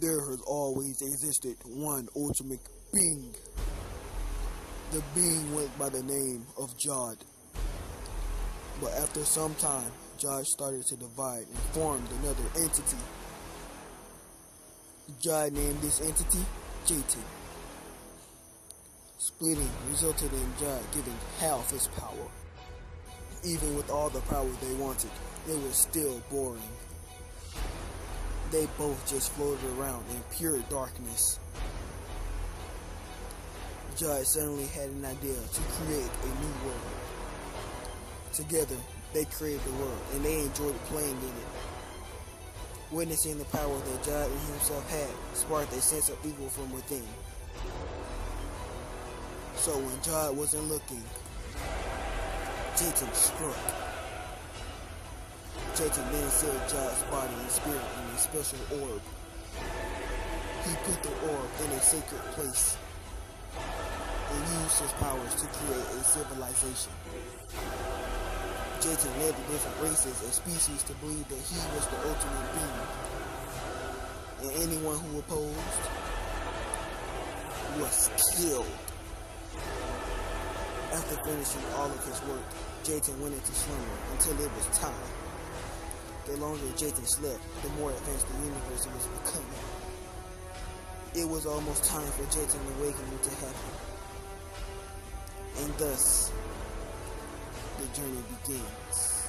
There has always existed one ultimate being. The being went by the name of Jod. But after some time, Jod started to divide and formed another entity. Jod named this entity Jayton. Splitting resulted in Jod giving half his power. Even with all the power they wanted, it was still boring. They both just floated around in pure darkness. Jod suddenly had an idea to create a new world. Together, they created the world, and they enjoyed playing in it. Witnessing the power that Jod and himself had sparked a sense of evil from within. So when Jod wasn't looking, Jayton struck. Then sealed Jod's body and spirit in a special orb. He put the orb in a sacred place and used his powers to create a civilization. Jayton led the different races and species to believe that he was the ultimate being. And anyone who opposed was killed. After finishing all of his work, Jayton went into slumber until it was time. The longer Jayton slept, the more advanced the universe was becoming. It was almost time for Jayton awakening to happen. And thus, the journey begins.